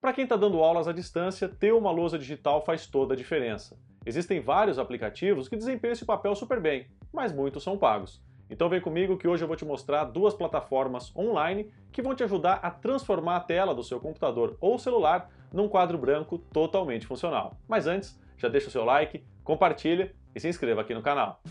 Para quem está dando aulas à distância, ter uma lousa digital faz toda a diferença. Existem vários aplicativos que desempenham esse papel super bem, mas muitos são pagos. Então vem comigo que hoje eu vou te mostrar duas plataformas online que vão te ajudar a transformar a tela do seu computador ou celular num quadro branco totalmente funcional. Mas antes, já deixa o seu like, compartilha e se inscreva aqui no canal.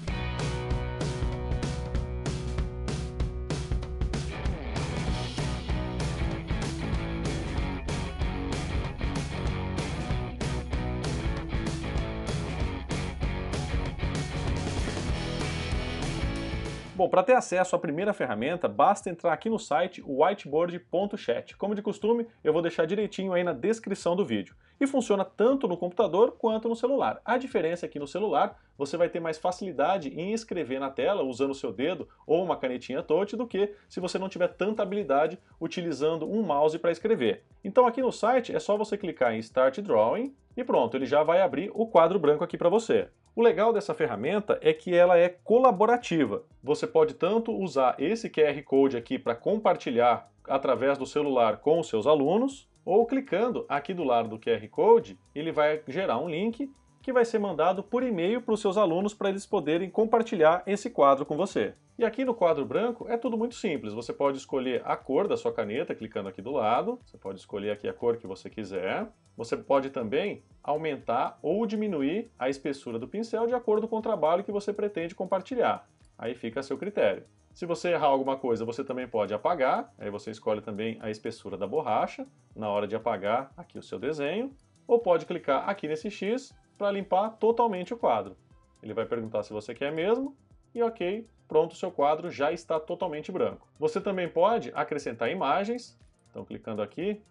Bom, para ter acesso à primeira ferramenta, basta entrar aqui no site whiteboard.chat. Como de costume, eu vou deixar direitinho aí na descrição do vídeo. E funciona tanto no computador quanto no celular. A diferença é que no celular você vai ter mais facilidade em escrever na tela usando o seu dedo ou uma canetinha touch do que se você não tiver tanta habilidade utilizando um mouse para escrever. Então aqui no site é só você clicar em Start Drawing e pronto, ele já vai abrir o quadro branco aqui para você. O legal dessa ferramenta é que ela é colaborativa. Você pode tanto usar esse QR Code aqui para compartilhar através do celular com os seus alunos, ou clicando aqui do lado do QR Code, ele vai gerar um link que vai ser mandado por e-mail para os seus alunos para eles poderem compartilhar esse quadro com você. E aqui no quadro branco é tudo muito simples. Você pode escolher a cor da sua caneta clicando aqui do lado. Você pode escolher aqui a cor que você quiser. Você pode também aumentar ou diminuir a espessura do pincel de acordo com o trabalho que você pretende compartilhar. Aí fica a seu critério. Se você errar alguma coisa, você também pode apagar. Aí você escolhe também a espessura da borracha na hora de apagar aqui o seu desenho. Ou pode clicar aqui nesse X para limpar totalmente o quadro. Ele vai perguntar se você quer mesmo e ok, pronto, seu quadro já está totalmente branco. Você também pode acrescentar imagens, então clicando aqui,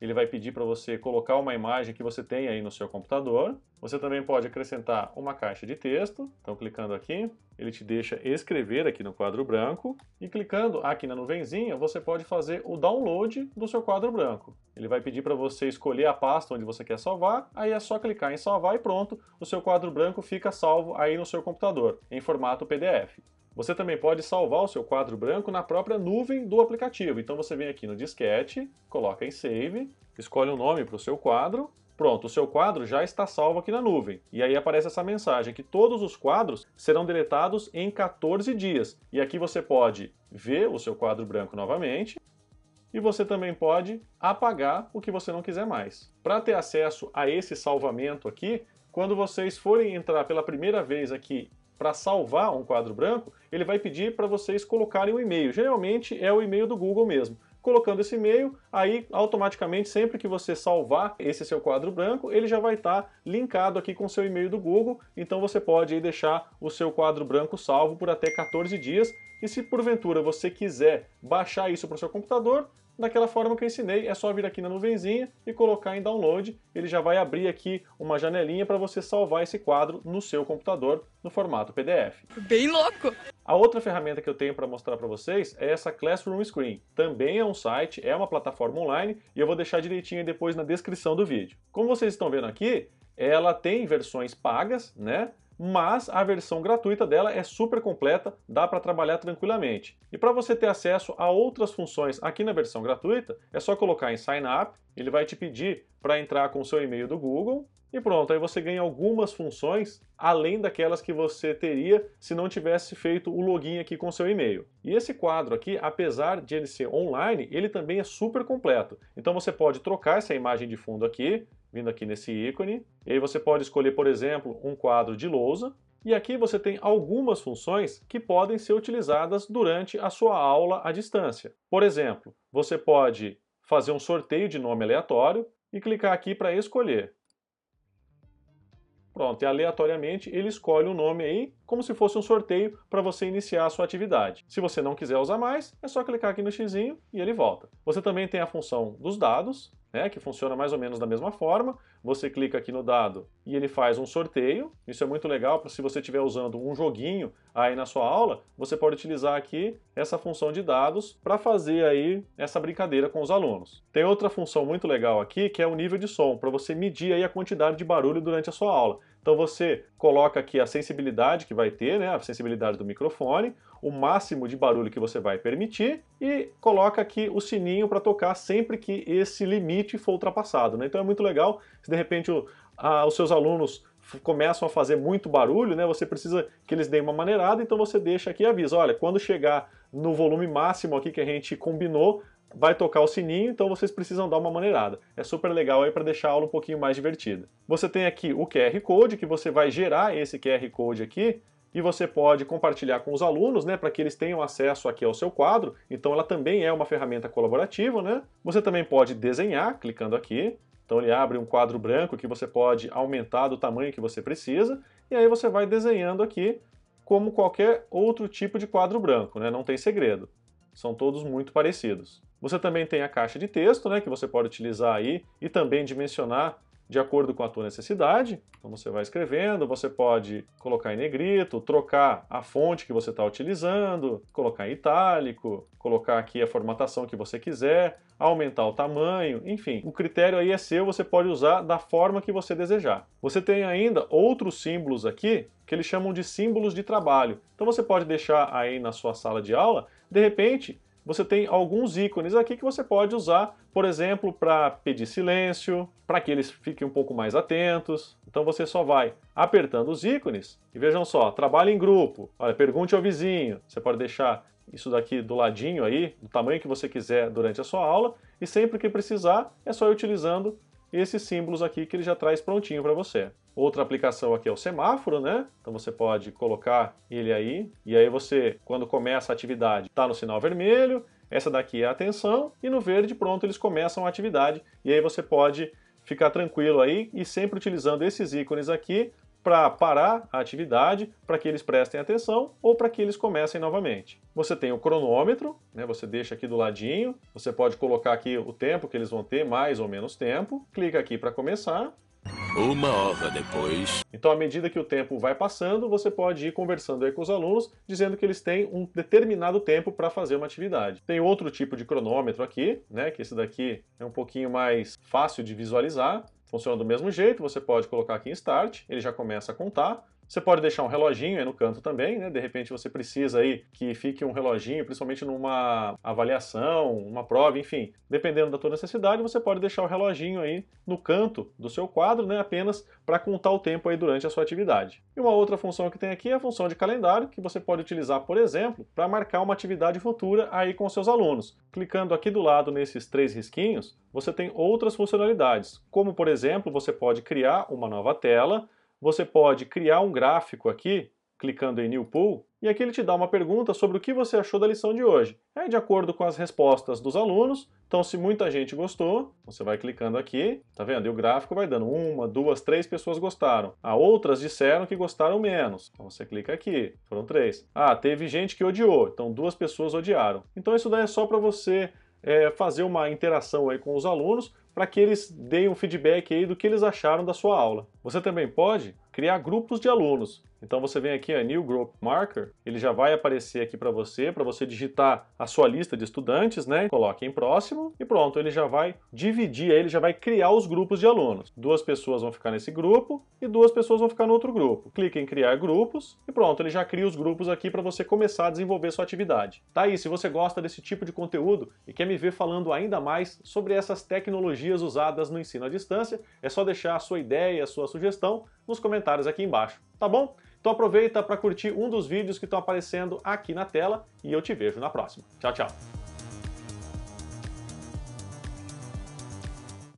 ele vai pedir para você colocar uma imagem que você tem aí no seu computador. Você também pode acrescentar uma caixa de texto, então clicando aqui, ele te deixa escrever aqui no quadro branco, e clicando aqui na nuvenzinha, você pode fazer o download do seu quadro branco. Ele vai pedir para você escolher a pasta onde você quer salvar, aí é só clicar em salvar e pronto, o seu quadro branco fica salvo aí no seu computador, em formato PDF. Você também pode salvar o seu quadro branco na própria nuvem do aplicativo. Então você vem aqui no disquete, coloca em Save, escolhe um nome para o seu quadro, Pronto, o seu quadro já está salvo aqui na nuvem. E aí aparece essa mensagem que todos os quadros serão deletados em 14 dias. E aqui você pode ver o seu quadro branco novamente e você também pode apagar o que você não quiser mais. Para ter acesso a esse salvamento aqui, quando vocês forem entrar pela primeira vez aqui para salvar um quadro branco, ele vai pedir para vocês colocarem um e-mail. Geralmente é o e-mail do Google mesmo. Colocando esse e-mail, aí automaticamente sempre que você salvar esse seu quadro branco, ele já vai estar tá linkado aqui com o seu e-mail do Google, então você pode aí deixar o seu quadro branco salvo por até 14 dias. E se porventura você quiser baixar isso para o seu computador, daquela forma que eu ensinei, é só vir aqui na nuvenzinha e colocar em download, ele já vai abrir aqui uma janelinha para você salvar esse quadro no seu computador no formato PDF. Bem louco! A outra ferramenta que eu tenho para mostrar para vocês é essa Classroom Screen. Também é um site, é uma plataforma online e eu vou deixar direitinho depois na descrição do vídeo. Como vocês estão vendo aqui, ela tem versões pagas, né? Mas a versão gratuita dela é super completa, dá para trabalhar tranquilamente. E para você ter acesso a outras funções aqui na versão gratuita, é só colocar em Sign Up, ele vai te pedir para entrar com o seu e-mail do Google, e pronto, aí você ganha algumas funções além daquelas que você teria se não tivesse feito o login aqui com seu e-mail. E esse quadro aqui, apesar de ele ser online, ele também é super completo. Então você pode trocar essa imagem de fundo aqui, vindo aqui nesse ícone. E aí você pode escolher, por exemplo, um quadro de lousa. E aqui você tem algumas funções que podem ser utilizadas durante a sua aula à distância. Por exemplo, você pode fazer um sorteio de nome aleatório e clicar aqui para escolher. Pronto, e aleatoriamente ele escolhe um nome aí, como se fosse um sorteio para você iniciar a sua atividade. Se você não quiser usar mais, é só clicar aqui no x e ele volta. Você também tem a função dos dados, né, que funciona mais ou menos da mesma forma. Você clica aqui no dado e ele faz um sorteio. Isso é muito legal para se você estiver usando um joguinho aí na sua aula, você pode utilizar aqui essa função de dados para fazer aí essa brincadeira com os alunos. Tem outra função muito legal aqui que é o nível de som, para você medir aí a quantidade de barulho durante a sua aula. Então você coloca aqui a sensibilidade que vai ter, né, a sensibilidade do microfone, o máximo de barulho que você vai permitir e coloca aqui o sininho para tocar sempre que esse limite for ultrapassado. Né? Então é muito legal se de repente o, a, os seus alunos começam a fazer muito barulho, né, você precisa que eles deem uma maneirada, então você deixa aqui e avisa, olha, quando chegar no volume máximo aqui que a gente combinou, vai tocar o sininho, então vocês precisam dar uma maneirada. É super legal aí para deixar a aula um pouquinho mais divertida. Você tem aqui o QR Code, que você vai gerar esse QR Code aqui, e você pode compartilhar com os alunos, né, para que eles tenham acesso aqui ao seu quadro. Então ela também é uma ferramenta colaborativa, né? Você também pode desenhar clicando aqui. Então ele abre um quadro branco que você pode aumentar do tamanho que você precisa, e aí você vai desenhando aqui como qualquer outro tipo de quadro branco, né? Não tem segredo. São todos muito parecidos. Você também tem a caixa de texto, né, que você pode utilizar aí e também dimensionar de acordo com a tua necessidade. Então você vai escrevendo, você pode colocar em negrito, trocar a fonte que você está utilizando, colocar em itálico, colocar aqui a formatação que você quiser, aumentar o tamanho, enfim. O critério aí é seu, você pode usar da forma que você desejar. Você tem ainda outros símbolos aqui que eles chamam de símbolos de trabalho. Então você pode deixar aí na sua sala de aula, de repente, você tem alguns ícones aqui que você pode usar, por exemplo, para pedir silêncio, para que eles fiquem um pouco mais atentos. Então você só vai apertando os ícones e vejam só, trabalho em grupo, olha, pergunte ao vizinho. Você pode deixar isso daqui do ladinho aí, do tamanho que você quiser durante a sua aula, e sempre que precisar é só ir utilizando esses símbolos aqui que ele já traz prontinho para você. Outra aplicação aqui é o semáforo, né? Então você pode colocar ele aí, e aí você, quando começa a atividade, está no sinal vermelho, essa daqui é a atenção, e no verde, pronto, eles começam a atividade, e aí você pode ficar tranquilo aí e sempre utilizando esses ícones aqui para parar a atividade, para que eles prestem atenção ou para que eles comecem novamente. Você tem o cronômetro, né, você deixa aqui do ladinho, você pode colocar aqui o tempo que eles vão ter, mais ou menos tempo, clica aqui para começar. Uma hora depois. Então, à medida que o tempo vai passando, você pode ir conversando aí com os alunos, dizendo que eles têm um determinado tempo para fazer uma atividade. Tem outro tipo de cronômetro aqui, né, que esse daqui é um pouquinho mais fácil de visualizar. Funciona do mesmo jeito, você pode colocar aqui em Start, ele já começa a contar. Você pode deixar um reloginho aí no canto também, né? De repente você precisa aí que fique um reloginho, principalmente numa avaliação, uma prova, enfim. Dependendo da tua necessidade, você pode deixar o reloginho aí no canto do seu quadro, né? Apenas para contar o tempo aí durante a sua atividade. E uma outra função que tem aqui é a função de calendário, que você pode utilizar, por exemplo, para marcar uma atividade futura aí com seus alunos. Clicando aqui do lado nesses três risquinhos, você tem outras funcionalidades, como por exemplo, você pode criar uma nova tela, você pode criar um gráfico aqui, clicando em New Pool, e aqui ele te dá uma pergunta sobre o que você achou da lição de hoje. É de acordo com as respostas dos alunos, então se muita gente gostou, você vai clicando aqui, tá vendo? E o gráfico vai dando uma, duas, três pessoas gostaram. Ah, outras disseram que gostaram menos. Então você clica aqui, foram três. Ah, teve gente que odiou, então duas pessoas odiaram. Então isso daí é só para você é, fazer uma interação aí com os alunos para que eles deem um feedback aí do que eles acharam da sua aula. Você também pode criar grupos de alunos. Então você vem aqui a New Group Marker, ele já vai aparecer aqui para você, para você digitar a sua lista de estudantes, né? Coloque em próximo e pronto, ele já vai dividir, ele já vai criar os grupos de alunos. Duas pessoas vão ficar nesse grupo e duas pessoas vão ficar no outro grupo. Clique em criar grupos e pronto, ele já cria os grupos aqui para você começar a desenvolver sua atividade. Tá aí, se você gosta desse tipo de conteúdo e quer me ver falando ainda mais sobre essas tecnologias usadas no ensino à distância, é só deixar a sua ideia, a sua sugestão nos comentários aqui embaixo, tá bom? Então aproveita para curtir um dos vídeos que estão aparecendo aqui na tela e eu te vejo na próxima. Tchau, tchau!